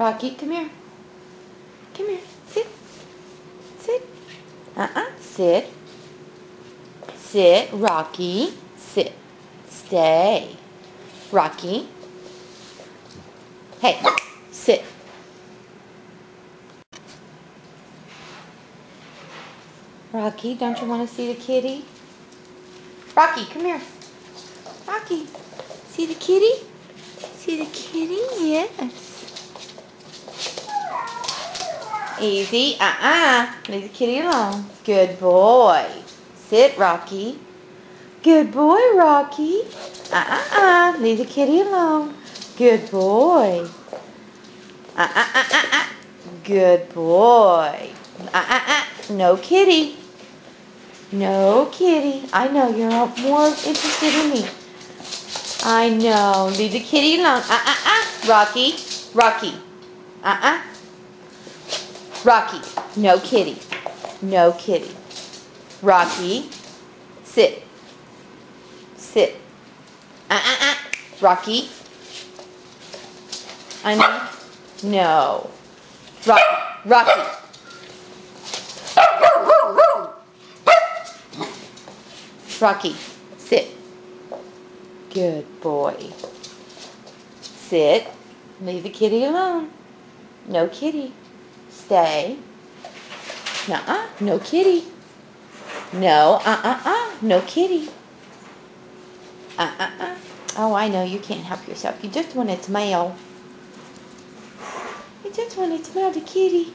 Rocky, come here. Come here. Sit. Sit. Uh-uh. Sit. Sit. Rocky. Sit. Stay. Rocky. Hey. Sit. Rocky, don't you want to see the kitty? Rocky, come here. Rocky, see the kitty? See the kitty? Yes. Easy. Uh-uh. Leave the kitty alone. Good boy. Sit, Rocky. Good boy, Rocky. Uh-uh-uh. Leave the kitty alone. Good boy. Uh-uh-uh-uh. Good boy. Uh-uh-uh. No kitty. No kitty. I know you're more interested in me. I know. Leave the kitty alone. Uh-uh-uh. Rocky. Rocky. Uh-uh. Rocky. No kitty. No kitty. Rocky. Sit. Sit. Uh-uh-uh. Rocky. I know. No. Rocky. Rocky. Rocky, sit. Good boy. Sit. Leave the kitty alone. No kitty. Stay. Nuh-uh. No kitty. No. Uh-uh-uh. No kitty. Uh-uh-uh. Oh, I know. You can't help yourself. You just want to smell. You just want to smell the kitty.